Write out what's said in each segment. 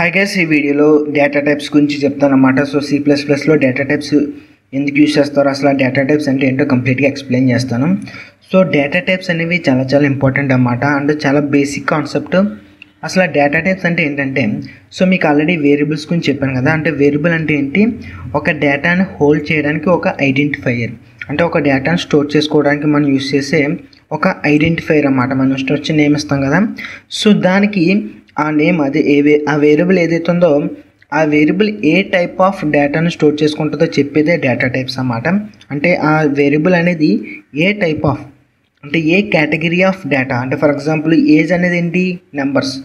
Hi guys ఈ వీడియోలో data types గురించి చెప్తాను అనమాట సో సి ప్లస్ ప్లస్లో డేటా టైప్స్ ఎందుకు యూస్ చేస్తారో? అసలు ఆ డేటా టైప్స్ అంటే ఏంటో కంప్లీట్గా ఎక్స్ప్లెయిన్ చేస్తాను. సో డేటా టైప్స్ అనేవి చాలా చాలా ఇంపార్టెంట్ అనమాట అండ్ చాలా బేసిక్ కాన్సెప్ట్ అసలు ఆ డేటా టైప్స్ అంటే ఏంటంటే సో మీకు ఆల్రెడీ వేరియబుల్స్ గురించి చెప్పాను కదా. అంటే వేరియబుల్ అంటే ఏంటి? ఒక డేటాని హోల్డ్ చేయడానికి ఒక ఐడెంటిఫైయర్ అంటే ఒక డేటాను స్టోర్ చేసుకోవడానికి మనం యూస్ చేసే ఒక ఐడెంటిఫైర్ అన్నమాట. మనం ఇష్టం వచ్చి నేమ్ ఇస్తాం కదా? సో దానికి ఆ నేమ్ అది ఏ ఆ వేరియబుల్ ఏదైతే ఉందో ఆ వేరియబుల్ ఏ టైప్ ఆఫ్ డేటాను స్టోర్ చేసుకుంటుందో చెప్పేదే డేటా టైప్స్ అన్నమాట. అంటే ఆ వేరియబుల్ అనేది ఏ టైప్ ఆఫ్ అంటే ఏ కేటగిరీ ఆఫ్ డేటా అంటే ఫర్ ఎగ్జాంపుల్ ఏజ్ అనేది ఏంటి? నెంబర్స్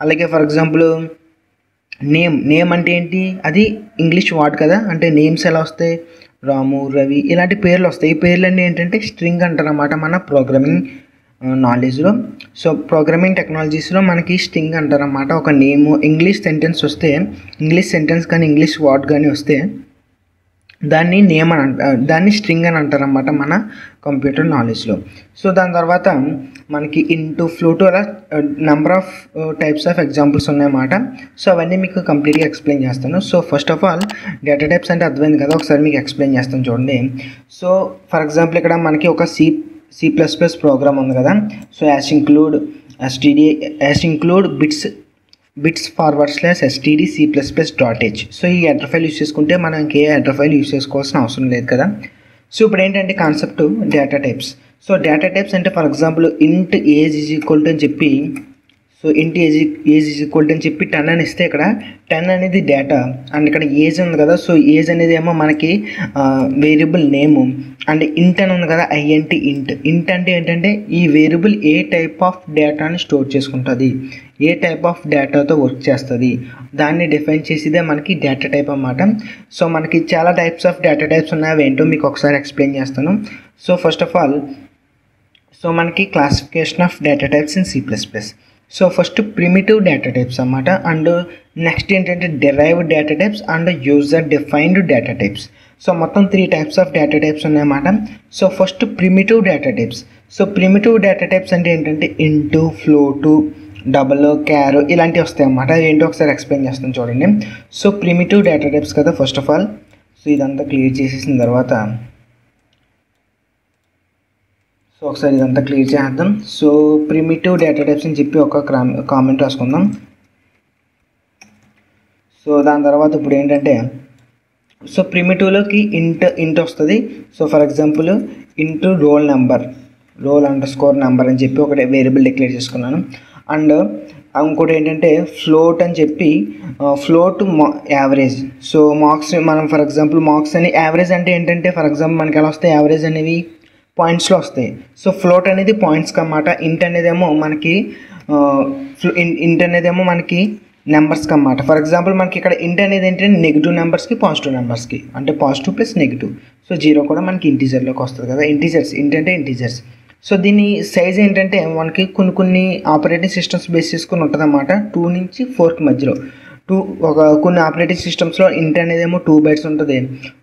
అలాగే ఫర్ ఎగ్జాంపుల్ నేమ్ నేమ్ అంటే ఏంటి? అది ఇంగ్లీష్ వర్డ్ కదా. అంటే నేమ్స్ ఎలా వస్తాయి? రాము రవి ఇలాంటి పేర్లు వస్తాయి. ఈ పేర్లు అన్నీ ఏంటంటే స్ట్రింగ్ అంటారన్నమాట మన ప్రోగ్రామింగ్ నాలెడ్జ్లో సో ప్రోగ్రామింగ్ టెక్నాలజీస్లో మనకి స్ట్రింగ్ అంటారన్నమాట. ఒక నేమ్ ఇంగ్లీష్ సెంటెన్స్ వస్తే ఇంగ్లీష్ సెంటెన్స్ కానీ ఇంగ్లీష్ వర్డ్ కానీ వస్తే దాన్ని నేమ్ అని అంట దాన్ని స్ట్రింగ్ అని అంటారన్నమాట మన కంప్యూటర్ నాలెడ్జ్లో సో దాని తర్వాత మనకి ఇంటూ ఫ్లూటు అలా number of types of examples ఉన్నాయన్నమాట. సో అవన్నీ మీకు కంప్లీట్గా ఎక్స్ప్లెయిన్ చేస్తాను. So first of all data types అంటే అర్థమైంది కదా ఒకసారి మీకు ఎక్స్ప్లెయిన్ చేస్తాను చూడండి. సో ఫర్ ఎగ్జాంపుల్ ఇక్కడ మనకి ఒక C C plus plus program ఉంది కదా. So hash include STD hash include bits bits forward slash STD C plus plus dot H so ఈ హెడర్ ఫైల్ యూస్ చేసుకుంటే మనం ఇంకే హెడర్ ఫైల్ యూస్ చేసుకోవాల్సిన అవసరం లేదు కదా. సో ఇప్పుడు ఏంటంటే concept data types so data types అంటే for example int age is equal to అని చెప్పి సో ఇంటి ఏజ్ ఏజ్ ఈజ్ ఈక్వల్ అని చెప్పి టెన్ అని ఇస్తే ఇక్కడ టెన్ అనేది డేటా అండ్ ఇక్కడ ఏజ్ ఉంది కదా సో ఏజ్ అనేది ఏమో మనకి వేరియబుల్ నేము అండ్ ఇంట్ అని ఉంది కదా ఐఎన్టీ ఇంట్ ఇంట్ అంటే ఏంటంటే ఈ వేరియబుల్ ఏ టైప్ ఆఫ్ డేటాని స్టోర్ చేసుకుంటుంది. ఏ టైప్ ఆఫ్ డేటాతో వర్క్ చేస్తుంది. దాన్ని డిఫైన్ చేసేదే మనకి డేటా టైప్ అన్నమాట. సో మనకి చాలా టైప్స్ ఆఫ్ డేటా టైప్స్ ఉన్నాయి అవి ఏంటో మీకు ఒకసారి ఎక్స్ప్లెయిన్ చేస్తాను. So first of all so మనకి classification of data types in C plus plus so first primitive data types అన్నమాట. అండ్ నెక్స్ట్ ఏంటంటే derived data types and user defined data types. So మొత్తం three types of data types ఉన్నాయన్నమాట. So first primitive data types. So primitive data types అంటే ఏంటంటే into float double క్యార్ ఇలాంటివి వస్తాయి అన్నమాట ఏంటో ఒకసారి ఎక్స్ప్లెయిన్ చేస్తాను చూడండి. సో ప్రిమిటివ్ డేటా టైప్స్ కదా ఫస్ట్ ఆఫ్ ఆల్ సో ఇదంతా క్లియర్ చేసేసిన తర్వాత సో ఒకసారి ఇదంతా క్లియర్ చేద్దాం. సో ప్రిమిటివ్ డేటా టైప్స్ అని చెప్పి ఒక కామెంట్ రాసుకుందాం. సో దాని తర్వాత ఇప్పుడు ఏంటంటే సో ప్రిమిటివ్లోకి ఇంట్ ఇంట్ వస్తుంది. So for example int roll number roll underscore number అని చెప్పి ఒకటి వేరియబుల్ డిక్లేర్ చేసుకున్నాను. అండ్ ఇంకోటి ఏంటంటే ఫ్లోట్ అని చెప్పి ఫ్లోట్ యావరేజ్. సో మార్క్స్ మనం ఫర్ ఎగ్జాంపుల్ మార్క్స్ అని యావరేజ్ అంటే ఏంటంటే ఫర్ ఎగ్జాంపుల్ మనకి ఎలా వస్తాయి? యావరేజ్ అనేవి పాయింట్స్లో వస్తాయి. సో ఫ్లోట్ అనేది పాయింట్స్కి అన్నమాట. ఇంట్ అనేదేమో మనకి ఇంట్ అనేదేమో మనకి నెంబర్స్కి అన్నమాట. ఫర్ ఎగ్జాంపుల్ మనకి ఇక్కడ ఇంట్ అనేది ఏంటంటే నెగిటివ్ నెంబర్స్కి పాజిటివ్ నెంబర్స్కి అంటే positive plus negative so zero కూడా మనకి ఇంటీజర్లోకి వస్తుంది కదా. ఇంటీజర్స్ ఇంట్ అంటే ఇంటీజర్స్ సో దీని సైజ్ ఏంటంటే మనకి కొన్ని కొన్ని ఆపరేటింగ్ సిస్టమ్స్ బేస్ చేసుకుని ఉంటుంది అన్నమాట టూ నుంచి ఫోర్కి మధ్యలో. టూ ఒక కొన్ని ఆపరేటింగ్ సిస్టమ్స్లో ఇంట్ అనేది ఏమో టూ బైట్స్ ఉంటుంది.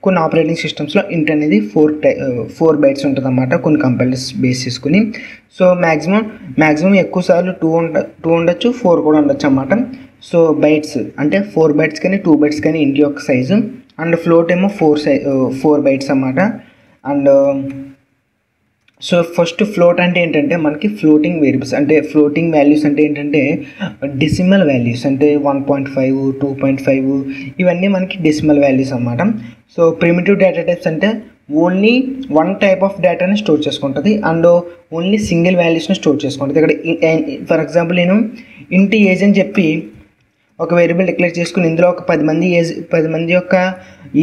కొన్ని ఆపరేటింగ్ సిస్టమ్స్లో ఇంట్ అనేది ఫోర్ టై ఫోర్ బైట్స్ ఉంటుంది అన్నమాట కొన్ని కంపెనీస్ బేస్ చేసుకుని. సో మ్యాక్సిమం మ్యాక్సిమం ఎక్కువ సార్లు టూ ఉండ టూ ఉండొచ్చు ఫోర్ కూడా ఉండొచ్చు అన్నమాట సో బైట్స్ అంటే ఫోర్ బైట్స్ కానీ టూ బైట్స్ కానీ ఇంటి యొక్క సైజు. అండ్ ఫ్లోట్ ఏమో ఫోర్ సై ఫోర్ బైట్స్ అన్నమాట. అండ్ సో ఫస్ట్ ఫ్లోట్ అంటే ఏంటంటే మనకి ఫ్లోటింగ్ వేరియబుల్స్ అంటే ఫ్లోటింగ్ వాల్యూస్ అంటే ఏంటంటే డెసిమల్ వాల్యూస్ అంటే one point five two point five ఇవన్నీ మనకి డెసిమల్ వాల్యూస్ అన్నమాట. సో ప్రిమిటివ్ డేటా టైప్స్ అంటే ఓన్లీ వన్ టైప్ ఆఫ్ డేటాని స్టోర్ చేసుకుంటుంది అండ్ ఓన్లీ సింగిల్ వాల్యూస్ని స్టోర్ చేసుకుంటుంది. ఇక్కడ ఫర్ ఎగ్జాంపుల్ నేను ఇంటి ఏజ్ అని చెప్పి ఒక వేరియబుల్ డిక్లేర్ చేసుకుని ఇందులో ఒక పది మంది ఏజ్ పది మంది యొక్క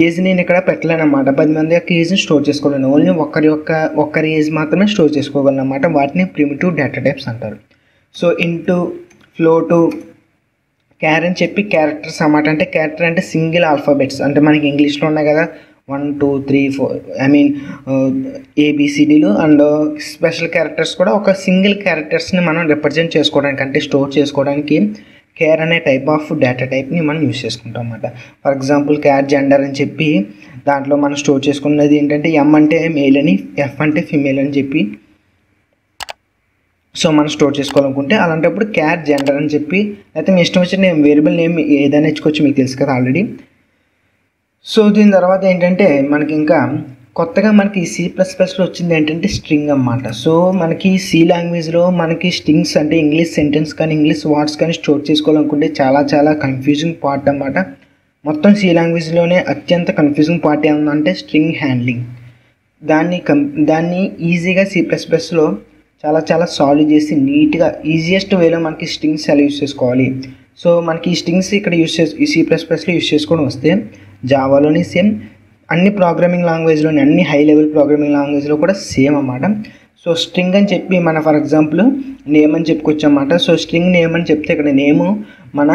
ఏజ్ నేను ఇక్కడ పెట్టలేను అనమాట పది మంది యొక్క ఏజ్ని స్టోర్ చేసుకోలేను. ఓన్లీ ఒక్కరి యొక్క ఒక్కరి ఏజ్ మాత్రమే స్టోర్ చేసుకోగలను అనమాట వాటిని ప్రిమిటివ్ డేటా టైప్స్ అంటారు. సో ఇంటూ ఫ్లోటు క్యార్ అని చెప్పి క్యారెక్టర్స్ అన్నమాట. అంటే క్యారెక్టర్ అంటే సింగిల్ ఆల్ఫాబెట్స్. అంటే మనకి ఇంగ్లీష్లో ఉన్నాయి కదా. One two three four I mean ఏబిసిడీలు అండ్ స్పెషల్ క్యారెక్టర్స్ కూడా ఒక సింగిల్ క్యారెక్టర్స్ని మనం రిప్రజెంట్ చేసుకోవడానికి అంటే స్టోర్ చేసుకోవడానికి కేర్ అనే టైప్ ఆఫ్ డేటా టైప్ని మనం యూస్ చేసుకుంటాం అన్నమాట. ఫర్ ఎగ్జాంపుల్ కేర్ జెండర్ అని చెప్పి దాంట్లో మనం స్టోర్ చేసుకున్నది ఏంటంటే ఎం అంటే మేల్ అని ఎఫ్ అంటే ఫిమేల్ అని చెప్పి. సో మనం స్టోర్ చేసుకోవాలనుకుంటే అలాంటప్పుడు క్యార్ జెండర్ అని చెప్పి అయితే మీ ఇష్టం వచ్చిన నేమ్ వేరియబుల్ నేమ్ ఏదైనా ఇచ్చుకోవచ్చు మీకు తెలుసు కదా ఆల్రెడీ సో దీని తర్వాత ఏంటంటే మనకి ఇంకా కొత్తగా మనకి సి ప్లస్ ప్లస్లో వచ్చింది ఏంటంటే స్ట్రింగ్ అన్నమాట. సో మనకి సి లాంగ్వేజ్లో మనకి స్ట్రింగ్స్ అంటే ఇంగ్లీష్ సెంటెన్స్ కానీ ఇంగ్లీష్ వర్డ్స్ కానీ స్టోర్ చేసుకోవాలనుకుంటే చాలా చాలా కన్ఫ్యూజింగ్ పార్ట్ అన్నమాట. మొత్తం సి లాంగ్వేజ్లోనే అత్యంత కన్ఫ్యూజింగ్ పార్ట్ ఏమందంటే స్ట్రింగ్ హ్యాండ్లింగ్ దాన్ని కం దాన్ని ఈజీగా సి ప్లస్ ప్లస్లో చాలా చాలా సాల్వ్ చేసి నీట్గా ఈజియెస్ట్ వేలో మనకి స్ట్రింగ్స్ ఎలా యూస్ చేసుకోవాలి. సో మనకి ఈ స్ట్రింగ్స్ ఇక్కడ యూస్ చేసి ఈ సి ప్లస్ ప్లస్లో యూస్ చేసుకోవడం వస్తే జావాలోని సేమ్ అన్ని ప్రోగ్రామింగ్ లాంగ్వేజ్లోని అన్ని హై లెవెల్ ప్రోగ్రామింగ్ లాంగ్వేజ్లో కూడా సేమ్ అన్నమాట. సో స్ట్రింగ్ అని చెప్పి మన ఫర్ ఎగ్జాంపుల్ నేమ్ అని చెప్పుకోవచ్చు అన్నమాట సో స్ట్రింగ్ నేమ్ అని చెప్తే ఇక్కడ నేము మన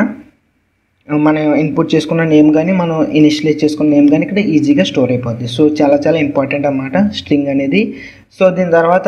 మనం ఇన్పుట్ చేసుకున్న నేమ్ కానీ మనం ఇనిషియలైజ్ చేసుకున్న నేమ్ కానీ ఇక్కడ ఈజీగా స్టోర్ అయిపోద్ది. సో చాలా చాలా ఇంపార్టెంట్ అన్నమాట స్ట్రింగ్ అనేది. సో దీని తర్వాత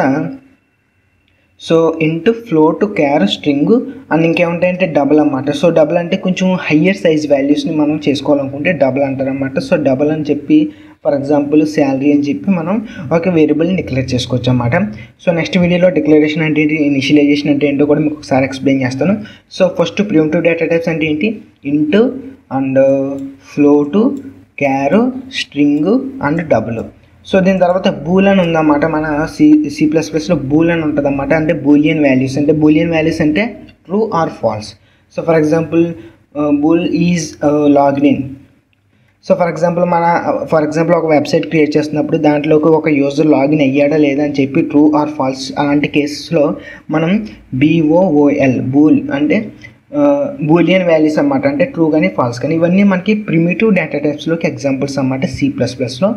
so int float char string and ఇంకేముంటాయంటే double అన్నమాట. సో డబల్ అంటే కొంచెం హయ్యర్ సైజ్ వాల్యూస్ని మనం చేసుకోవాలనుకుంటే డబల్ అంటారు అనమాట సో డబుల్ అని చెప్పి ఫర్ ఎగ్జాంపుల్ శాలరీ అని చెప్పి మనం ఒక వేరియబుల్ని డిక్లేర్ చేసుకోవచ్చు అనమాట సో నెక్స్ట్ వీడియోలో డిక్లరేషన్ అంటే ఏంటి ఇనిషియలైజేషన్ అంటే ఏంటో కూడా మీకు ఒకసారి ఎక్స్ప్లెయిన్ చేస్తాను. So first primitive data types అంటే ఏంటి? Int and float char string and double. So దీని తర్వాత బూల్ అని ఉందన్నమాట. మన C C plus plus bool అని ఉంటుంది అన్నమాట అంటే బూలియన్ వాల్యూస్. అంటే బూలియన్ వాల్యూస్ అంటే true or false? So for example bool is login so for example మన ఫర్ ఎగ్జాంపుల్ ఒక వెబ్సైట్ క్రియేట్ చేస్తున్నప్పుడు దాంట్లోకి ఒక యూజర్ లాగిన్ అయ్యాడా లేదా అని చెప్పి ట్రూ ఆర్ ఫాల్స్ అలాంటి కేసెస్లో మనం బీఓఓఎల్ బూల్ అంటే బూలియన్ వాల్యూస్ అన్నమాట. అంటే ట్రూ కానీ ఫాల్స్ కానీ ఇవన్నీ మనకి ప్రిమిటివ్ డేటా టైప్స్లోకి ఎగ్జాంపుల్స్ అన్నమాట సి ప్లస్ ప్లస్లో.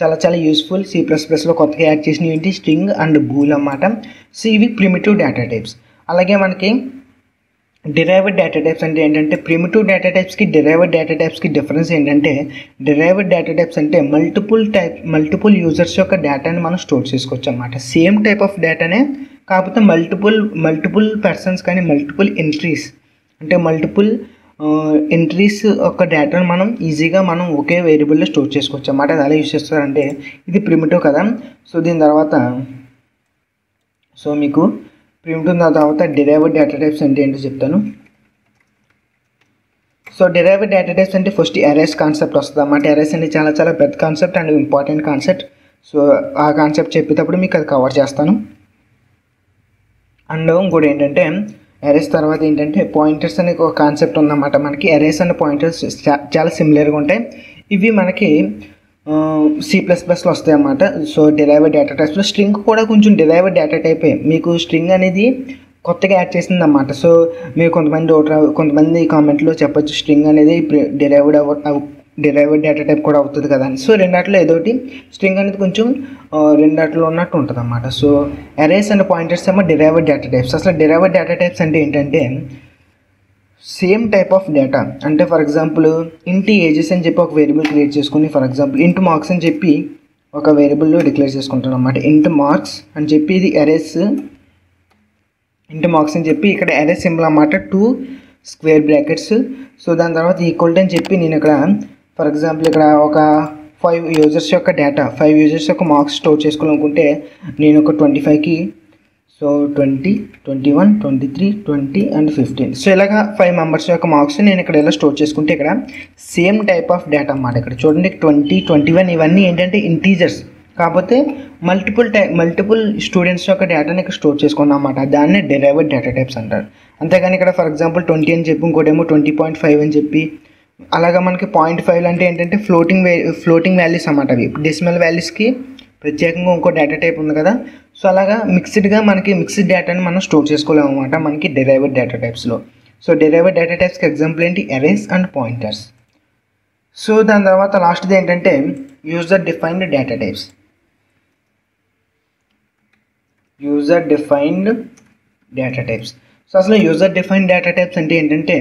చాలా చాలా యూస్ఫుల్ సి ప్లస్ ప్లస్లో కొత్తగా యాడ్ చేసినవి ఏంటి? స్ట్రింగ్ అండ్ బూల్ అన్నమాట. సో ఇవి ప్రిమిటివ్ డేటా టైప్స్ అలాగే మనకి డిరైవ్డ్ డేటా టైప్స్ అంటే ఏంటంటే ప్రిమిటివ్ డేటా టైప్స్కి డిరైవ్డ్ డేటా టైప్స్కి డిఫరెన్స్ ఏంటంటే డిరైవ్డ్ డేటా టైప్స్ అంటే మల్టిపుల్ టైప్ మల్టిపుల్ యూజర్స్ యొక్క డేటాని మనం స్టోర్ చేసుకోవచ్చు అనమాట సేమ్ టైప్ ఆఫ్ డేటానే కాకపోతే మల్టిపుల్ మల్టిపుల్ పర్సన్స్ కానీ మల్టిపుల్ ఎంట్రీస్ అంటే మల్టిపుల్ ఎంట్రీస్ యొక్క డేటాను మనం ఈజీగా మనం ఒకే వేరియబుల్లో స్టోర్ చేసుకోవచ్చు. అన్నమాట అది ఎలా యూస్ చేస్తారంటే ఇది ప్రిమిటివ్ కదా. సో దీని తర్వాత సో మీకు ప్రిమిటివ్ తర్వాత డిరైవ్డ్ డేటా టైప్స్ అంటే ఏంటో చెప్తాను. సో డిరైవ్డ్ డేటా టైప్స్ అంటే ఫస్ట్ ఎరేస్ కాన్సెప్ట్ వస్తుంది అన్నమాట. ఎరేస్ అంటే చాలా చాలా పెద్ద concept and important concept so ఆ కాన్సెప్ట్ చెప్పేటప్పుడు మీకు అది కవర్ చేస్తాను. అండ్ ఇంకోటి ఏంటంటే ఎరేస్ తర్వాత ఏంటంటే పాయింటర్స్ అనే ఒక కాన్సెప్ట్ ఉందన్నమాట. మనకి ఎరేస్ అండ్ పాయింటర్స్ చాలా సిమిలర్గా ఉంటాయి. ఇవి మనకి సి ప్లస్ ప్లస్లో వస్తాయి అన్నమాట సో డిరైవర్ డేటా టైప్స్లో స్ట్రింగ్ కూడా కొంచెం డిరైవర్ డేటా టైపే మీకు స్ట్రింగ్ అనేది కొత్తగా యాడ్ చేసింది అన్నమాట సో మీరు కొంతమంది డౌట్ కొంతమంది కామెంట్లో చెప్పొచ్చు. స్ట్రింగ్ అనేది డిరైవ్డ్ డిరైవ్డ్ డేటా టైప్ కూడా అవుతుంది కదా అని. సో రెండాట్లో ఏదోటి స్ట్రింగ్ అనేది కొంచెం రెండాట్లో ఉన్నట్టు ఉంటుంది అన్నమాట సో అరేస్ అండ్ పాయింటర్స్ ఏమో డిరైవ్డ్ డేటా టైప్స్ అసలు డిరైవ్డ్ డేటా టైప్స్ అంటే ఏంటంటే సేమ్ టైప్ ఆఫ్ డేటా అంటే ఫర్ ఎగ్జాంపుల్ ఇంటి ఏజెస్ అని చెప్పి ఒక వేరియబుల్ క్రియేట్ చేసుకుని ఫర్ ఎగ్జాంపుల్ ఇంటి మార్క్స్ అని చెప్పి ఒక వేరియబుల్లో డిక్లేర్ చేసుకుంటాను అనమాట ఇంటి మార్క్స్ అని చెప్పి ఇది ఎరేస్ ఇంటి మార్క్స్ అని చెప్పి ఇక్కడ ఎరేస్ సింబల్ అన్నమాట టూ స్క్వేర్ బ్రాకెట్స్ సో దాని తర్వాత ఈక్వల్ అని చెప్పి నేను ఇక్కడ ఫర్ ఎగ్జాంపుల్ ఇక్కడ ఒక ఫైవ్ యూజర్స్ యొక్క డేటా ఫైవ్ యూజర్స్ యొక్క మార్క్స్ స్టోర్ చేసుకోవాలనుకుంటే నేను ఒక ట్వంటీ ఫైవ్కి so twenty twenty one twenty three twenty and fifteen so ఇలాగా ఫైవ్ మెంబర్స్ యొక్క మార్క్స్ నేను ఇక్కడ ఇలా స్టోర్ చేసుకుంటే ఇక్కడ సేమ్ టైప్ ఆఫ్ డేటా అన్నమాట ఇక్కడ. చూడండి ట్వంటీ ట్వంటీ వన్ ఇవన్నీ ఏంటంటే ఇంటీజర్స్ కాకపోతే మల్టిపుల్ టై మల్టిపుల్ స్టూడెంట్స్ యొక్క డేటాని ఇక్కడ స్టోర్ చేసుకున్నాం అన్నమాట. దాన్ని డెరైవ్డ్ డేటా టైప్స్ అంటారు. అంతేగాని ఇక్కడ ఫర్ ఎగ్జాంపుల్ ట్వంటీ అని చెప్పి ఇంకోటేమో ట్వంటీ పాయింట్ ఫైవ్ అని చెప్పి అలాగా మనకి పాయింట్ ఫైవ్ అంటే ఏంటంటే ఫ్లోటింగ్ వే ఫ్లోటింగ్ వాల్యూస్ అన్నమాట అవి. డెసిమల్ వాల్యూస్కి ప్రత్యేకంగా ఇంకో డేటా టైప్ ఉంది కదా. సో అలాగా మిక్స్డ్గా మనకి మిక్స్డ్ డేటాని మనం స్టోర్ చేసుకోలేము అనమాట మనకి డెరైవర్ డేటా టైప్స్లో సో డెరైవర్ డేటా టైప్స్కి ఎగ్జాంపుల్ ఏంటి? ఎరేస్ అండ్ పాయింటర్స్ సో దాని తర్వాత లాస్ట్ది ఏంటంటే user defined data types user defined data types so అసలు యూజర్ డిఫైన్ డేటా టైప్స్ అంటే ఏంటంటే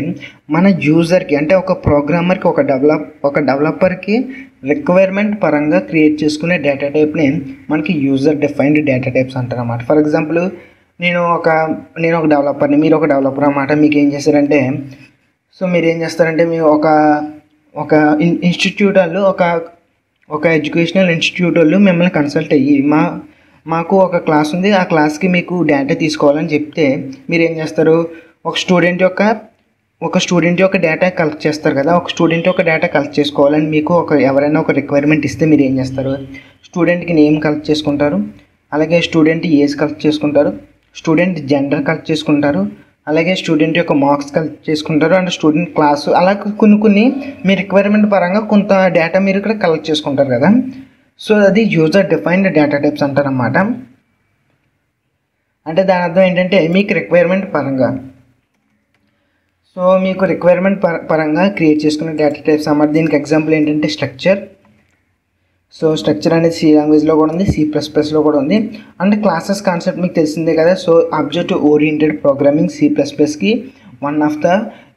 మన యూజర్కి అంటే ఒక ప్రోగ్రామర్కి ఒక డెవలప్ ఒక డెవలపర్కి రిక్వైర్మెంట్ పరంగా క్రియేట్ చేసుకునే డేటా టైప్ని మనకి యూజర్ డిఫైన్డ్ డేటా టైప్స్ అంటారన్నమాట. ఫర్ ఎగ్జాంపుల్ నేను ఒక నేను ఒక డెవలపర్ని మీరు ఒక డెవలపర్ అన్నమాట మీకు ఏం చేశారంటే సో మీరు ఏం చేస్తారంటే మీరు ఒక ఒక ఇన్ ఇన్స్టిట్యూట్ వాళ్ళు ఒక ఒక ఎడ్యుకేషనల్ ఇన్స్టిట్యూట్ వాళ్ళు మిమ్మల్ని కన్సల్ట్ అయ్యి మా మాకు ఒక క్లాస్ ఉంది. ఆ క్లాస్కి మీకు డేటా తీసుకోవాలని చెప్తే మీరు ఏం చేస్తారు? ఒక స్టూడెంట్ యొక్క ఒక స్టూడెంట్ యొక్క డేటా కలెక్ట్ చేస్తారు కదా? ఒక స్టూడెంట్ యొక్క డేటా కలెక్ట్ చేసుకోవాలని మీకు ఒక ఎవరైనా ఒక రిక్వైర్మెంట్ ఇస్తే మీరు ఏం చేస్తారు? స్టూడెంట్కి నేమ్ కలెక్ట్ చేసుకుంటారు. అలాగే స్టూడెంట్ ఏజ్ కలెక్ట్ చేసుకుంటారు. స్టూడెంట్ జెండర్ కలెక్ట్ చేసుకుంటారు. అలాగే స్టూడెంట్ యొక్క మార్క్స్ కలెక్ట్ చేసుకుంటారు. అండ్ స్టూడెంట్ క్లాసు అలా కొన్ని కొన్ని మీ రిక్వైర్మెంట్ పరంగా కొంత డేటా మీరు ఇక్కడ కలెక్ట్ చేసుకుంటారు కదా? సో అది యూజర్ డిఫైన్డ్ డేటా టైప్స్ అంటారన్నమాట. అంటే దాని అర్థం ఏంటంటే మీకు రిక్వైర్మెంట్ పరంగా. సో మీకు రిక్వైర్మెంట్ పర పరంగా క్రియేట్ చేసుకున్న డేటా టైప్స్ అన్నమాట. దీనికి ఎగ్జాంపుల్ ఏంటంటే స్ట్రక్చర్ సో స్ట్రక్చర్ అనేది సి లాంగ్వేజ్లో కూడా ఉంది సి ప్లస్ ప్లస్లో కూడా ఉంది. అండ్ క్లాసెస్ కాన్సెప్ట్ మీకు తెలిసిందే కదా. So object oriented programming C plus ప్లస్కి one of the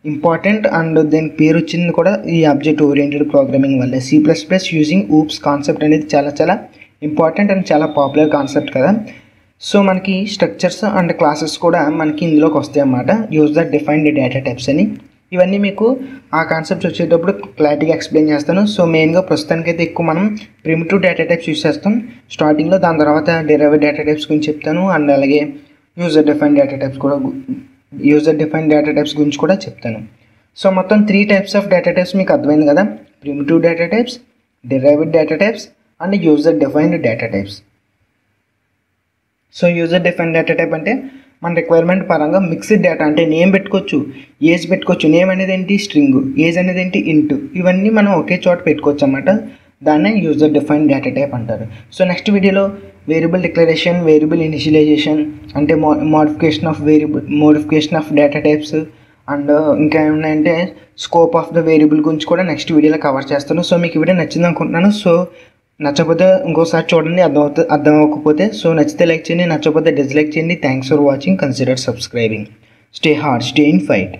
important and దీని పేరు వచ్చింది కూడా ఈ ఆబ్జెక్ట్ ఓరియంటెడ్ ప్రోగ్రామింగ్ వల్లే. C plus plus using oops concept అనేది చాలా చాలా ఇంపార్టెంట్ అండ్ చాలా పాపులర్ కాన్సెప్ట్ కదా. సో మనకి స్ట్రక్చర్స్ అండ్ క్లాసెస్ కూడా మనకి ఇందులోకి వస్తాయి అన్నమాట. యూజర్ డిఫైన్డ్ డేటా టైప్స్ అని. ఇవన్నీ మీకు ఆ కాన్సెప్ట్స్ వచ్చేటప్పుడు క్లారిటీగా ఎక్స్ప్లెయిన్ చేస్తాను. సో మెయిన్గా ప్రస్తుతానికైతే ఎక్కువ మనం ప్రిమిటివ్ డేటా టైప్స్ యూస్ చేస్తాం. స్టార్టింగ్లో దాని తర్వాత డెరైవ్ డేటా టైప్స్ గురించి చెప్తాను. అండ్ అలాగే యూజర్ డిఫైన్ డేటా టైప్స్ కూడా యూజర్ డిఫైన్ డేటా టైప్స్ గురించి కూడా చెప్తాను. సో మొత్తం three types of data types మీకు అర్థమైంది కదా? Primitive data types derived data types and user defined data types so user define data type అంటే మన రిక్వైర్మెంట్ పరంగా మిక్స్డ్ డేటా అంటే నేమ్ పెట్టుకోవచ్చు ఏజ్ పెట్టుకోవచ్చు. నేమ్ అనేది ఏంటి? స్ట్రింగ్ ఏజ్ అనేది ఏంటి? ఇంట్ ఇవన్నీ మనం ఒకే చోట పెట్టుకోవచ్చు అన్నమాట. దాన్నే యూజర్ డిఫైన్ డేటా టైప్ అంటారు. సో నెక్స్ట్ వీడియోలో వేరియబుల్ డిక్లరేషన్ వేరియబుల్ ఇనిషియలైజేషన్ అంటే మో modification of variable modification of data types and ఇంకా ఏమున్నాయంటే స్కోప్ ఆఫ్ ద వేరియబుల్ గురించి కూడా నెక్స్ట్ వీడియోలో కవర్ చేస్తాను. సో మీకు వీడియో నచ్చింది అనుకుంటున్నాను. సో నచ్చకపోతే ఇంకోసారి చూడండి. అర్థం అవుతుంది అర్థం అవ్వకపోతే సో నచ్చితే లైక్ చేయండి. నచ్చకపోతే డిస్లైక్ చేయండి. Thanks for watching consider subscribing stay hard stay in fight